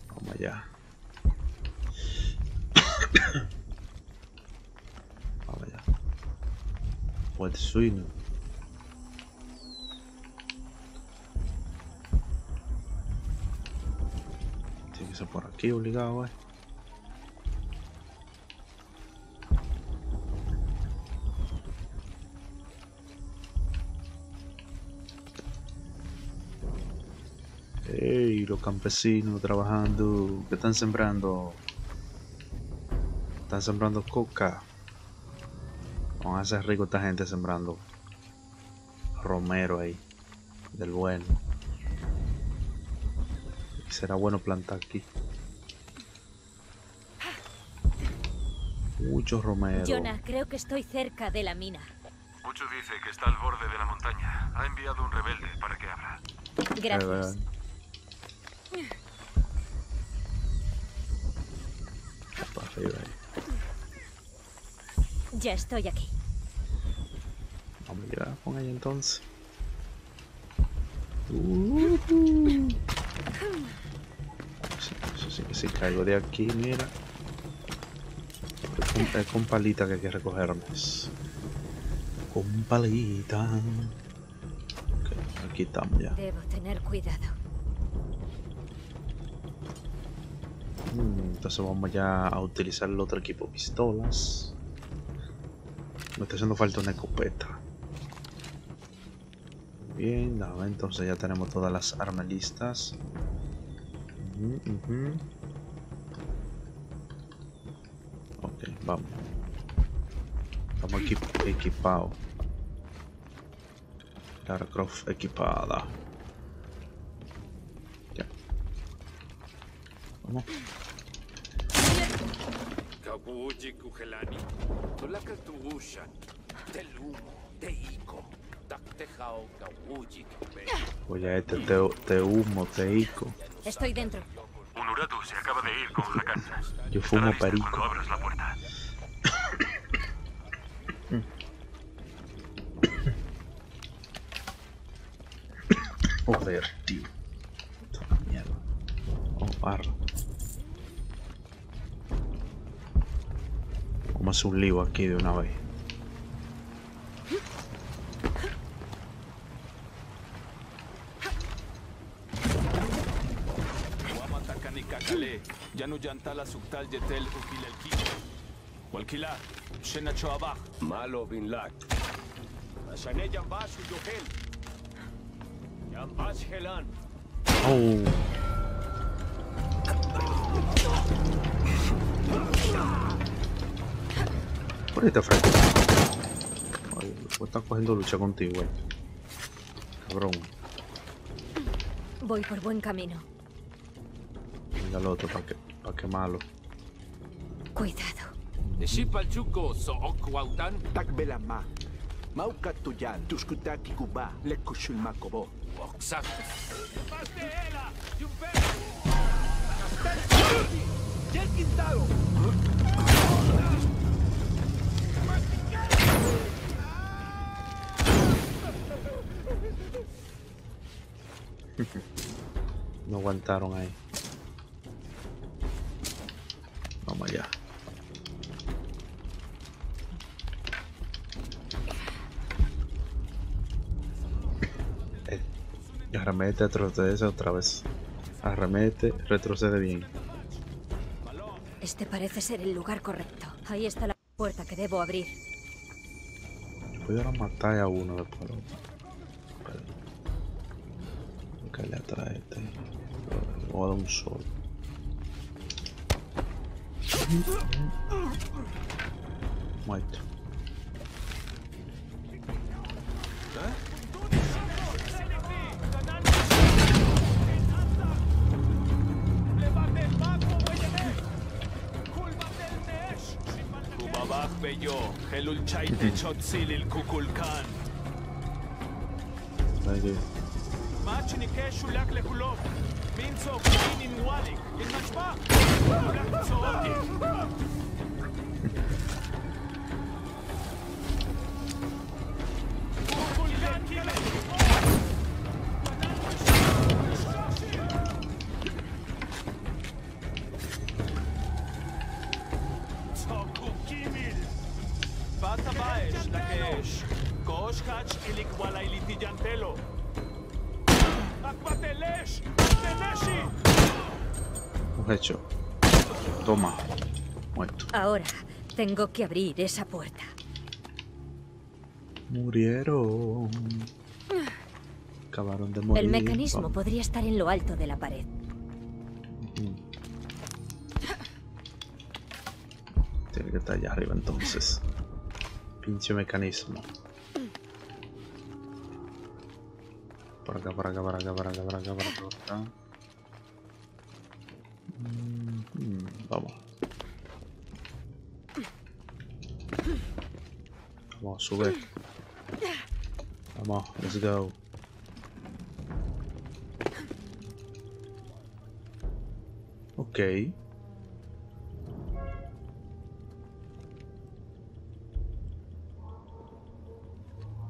Vamos allá. *coughs* Vamos allá. Wet swing. Tiene que ser por aquí obligado, eh. Ey, los campesinos trabajando, que están sembrando. Están sembrando coca. Van a ser rico esta gente sembrando romero ahí, del bueno. Y será bueno plantar aquí. Muchos romeros. Jonah, creo que estoy cerca de la mina. Mucho dice que está al borde de la montaña. Ha enviado un rebelde para que abra. Gracias. Para arriba ahí. Ya estoy aquí. Vamos allá con ella entonces. Uh, sí si caigo de aquí, mira. Es con, es con palita que hay que recogerme. Con palita. Ok, aquí estamos ya. Debo tener cuidado. Entonces vamos ya a utilizar el otro equipo, pistolas. Me está haciendo falta una escopeta. Bien, dame, entonces ya tenemos todas las armas listas. Ujú. Ok, vamos. Estamos equip- equipados. Lara Croft equipada. Ya. Vamos. Kawuji kuhelani. Tulaka tuushan. Telumo. Teiko. Daktejao kawuji. Oye, este te, te humo, te ico. Estoy dentro. Unuratu se acaba de ir con Hakan. Yo fumo perico. Cuando abras la puerta. *coughs* Joder, tío. Esta mierda. Vamos a barra. Vamos a hacer un lío aquí de una vez. Malo bin lak. Oh. Por ahí te. Ay, cogiendo lucha contigo, eh. Cabrón. Voy por buen camino. Venga el otro para que, pa' quemarlo. Cuidado. Shipal chuko so okwautan. Takbela ma. Mauka tuyan, tuskutaki kuba. ¡Bien No aguantaron ahí. Vamos allá. Eh, Arremete, retrocede otra vez. Arremete, retrocede bien. Este parece ser el lugar correcto. Ahí está la puerta que debo abrir. Pudiera matar a uno después. Pero... Que le atrae este. Voy a dar un sol. Muerto. Kubabach beyo. שניקה שולק לכולו. מינצור, קינין, Ahora tengo que abrir esa puerta. Murieron. Acabaron de morir. El mecanismo podría estar en lo alto de la pared. Tiene que estar allá arriba entonces. Pinche mecanismo. Por acá, por acá, por acá, por acá, por acá, por acá, por acá. Mm, vamos. Vamos, sube. Vamos, let's go. Ok.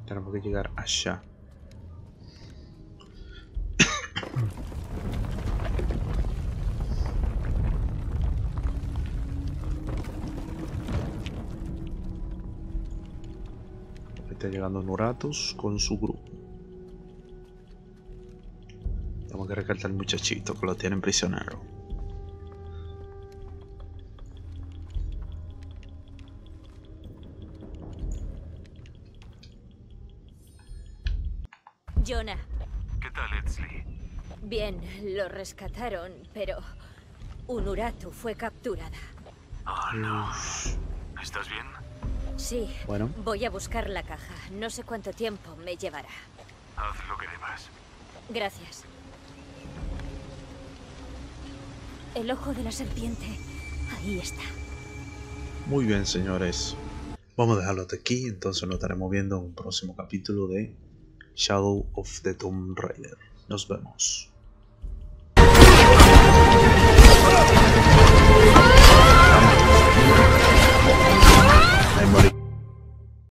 Tenemos que llegar allá. Está llegando Noratos con su grupo. Tenemos que rescatar al muchachito que lo tienen prisionero. Jonah. ¿Qué tal, Edsley? Bien, lo rescataron, pero Unuratu fue capturada. Oh, no. ¿Estás bien? Sí. Bueno. Voy a buscar la caja. No sé cuánto tiempo me llevará. Haz lo que debas. Gracias. El ojo de la serpiente. Ahí está. Muy bien, señores. Vamos a dejarlo hasta aquí. Entonces nos estaremos viendo en un próximo capítulo de Shadow of the Tomb Raider. Nos vemos. Ahí morí.